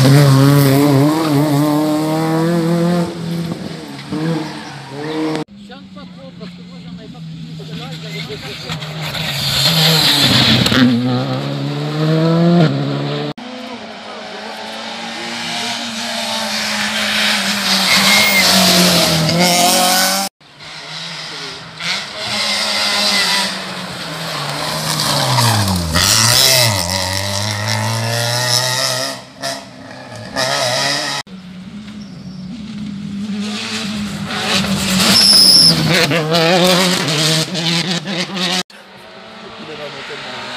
Sian pas trop parce que moi j'en avais pas pris du collage, j'avais des Thank you.